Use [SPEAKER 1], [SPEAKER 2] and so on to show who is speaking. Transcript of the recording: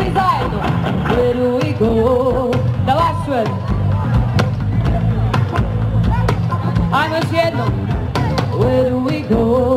[SPEAKER 1] Where do we go? The last one. Ano jedno. Where do we go?